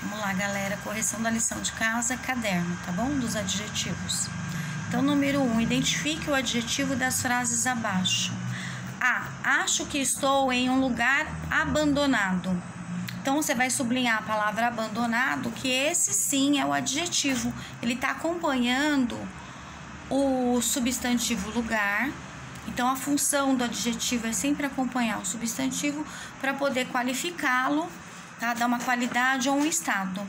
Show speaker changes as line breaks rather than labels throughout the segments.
Vamos lá, galera. Correção da lição de casa, caderno, tá bom? Dos adjetivos. Então, número 1, um, identifique o adjetivo das frases abaixo. A. Acho que estou em um lugar abandonado. Então, você vai sublinhar a palavra abandonado, que esse sim é o adjetivo. Ele está acompanhando o substantivo lugar. Então, a função do adjetivo é sempre acompanhar o substantivo para poder qualificá-lo tá? Dá uma qualidade ou um estado.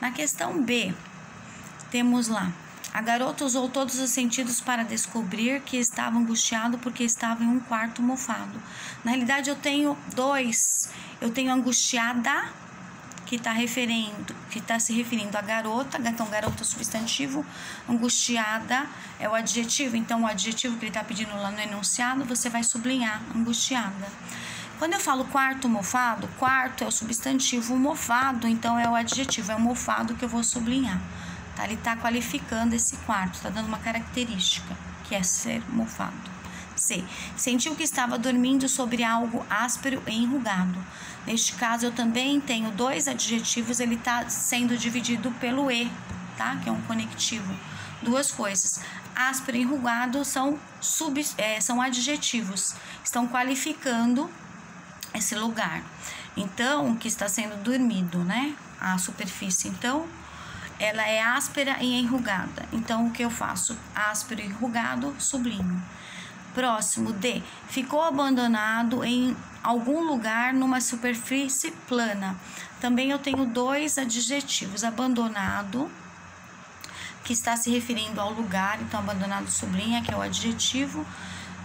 Na questão B, temos lá. A garota usou todos os sentidos para descobrir que estava angustiado porque estava em um quarto mofado. Na realidade, eu tenho dois. Eu tenho angustiada, que está referindo, que está se referindo à garota, então garota substantivo, angustiada é o adjetivo, então o adjetivo que ele está pedindo lá no enunciado, você vai sublinhar, angustiada. Quando eu falo quarto mofado, quarto é o substantivo mofado, então é o adjetivo, é o mofado que eu vou sublinhar. Tá? Ele está qualificando esse quarto, está dando uma característica, que é ser mofado. C. Sentiu que estava dormindo sobre algo áspero e enrugado. Neste caso, eu também tenho dois adjetivos, ele está sendo dividido pelo E, tá? Que é um conectivo. Duas coisas. Áspero e enrugado são, sub, é, são adjetivos, estão qualificando esse lugar. Então, que está sendo dormido, né? A superfície. Então, ela é áspera e enrugada. Então, o que eu faço? Áspero e enrugado, sublinho. Próximo D. Ficou abandonado em algum lugar numa superfície plana. Também eu tenho dois adjetivos: abandonado, que está se referindo ao lugar, então abandonado sublinha, que é o adjetivo.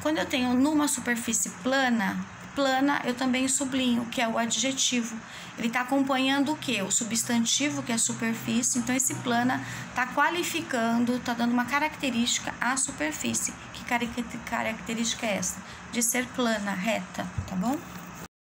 Quando eu tenho numa superfície plana, plana eu também sublinho, que é o adjetivo. Ele está acompanhando o que? O substantivo, que é superfície. Então, esse plana está qualificando, está dando uma característica à superfície. Que característica é essa? De ser plana, reta, tá bom?